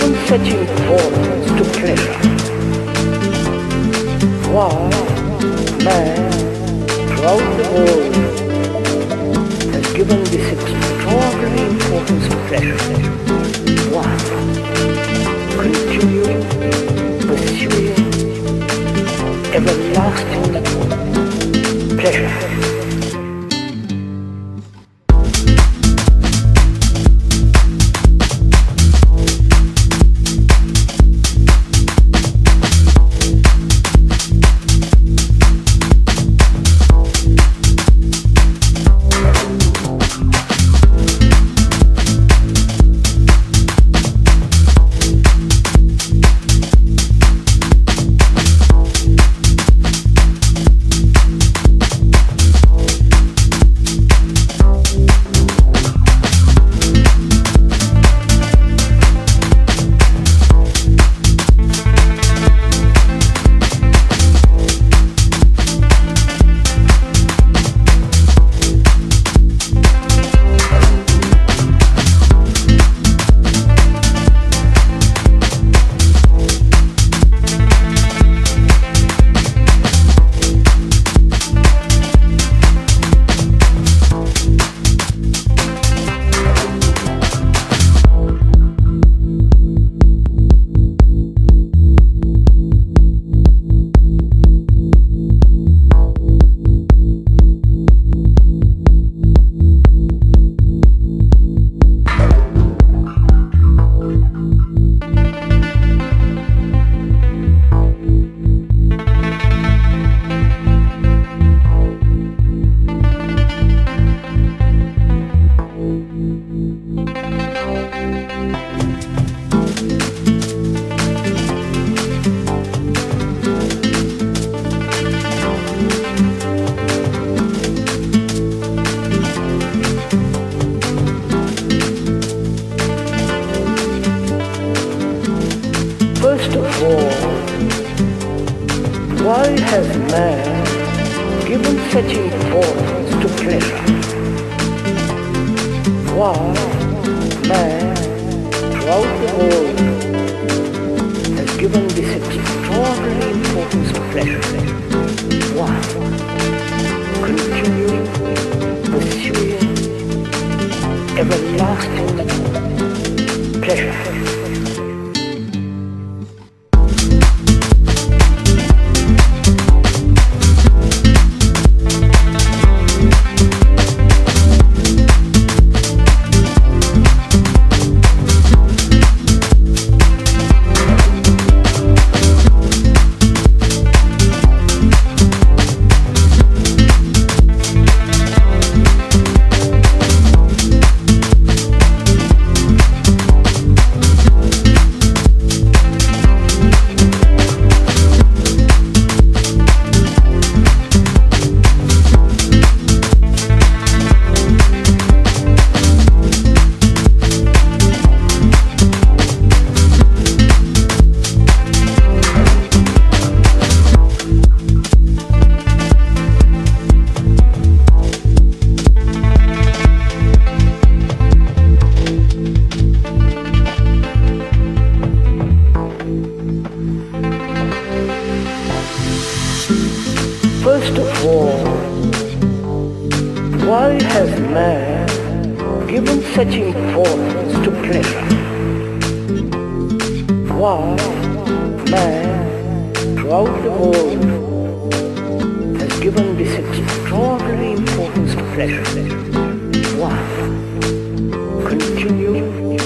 such importance to pleasure? Why, man, throughout the world, has given this extraordinary importance to pleasure? Why has man given such importance to pleasure? Why man throughout the world has given this extraordinary importance to pleasure? Why? Continuing, pursuing, everlasting given such importance to pleasure? Why man throughout the world has given this extraordinary importance to pleasure? Why? Continue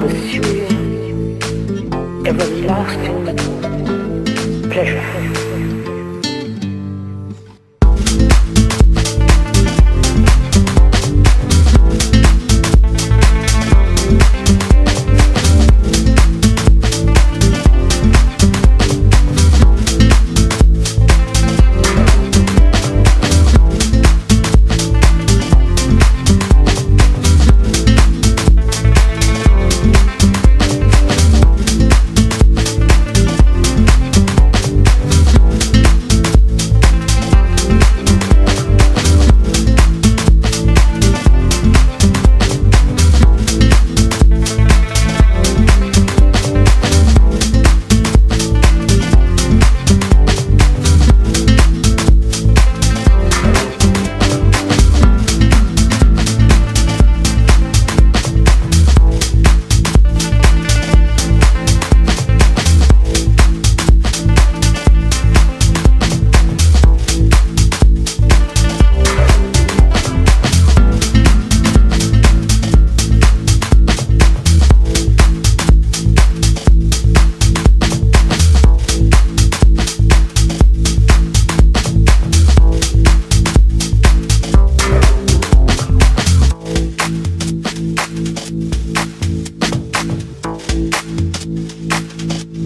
pursuing everlasting pleasure.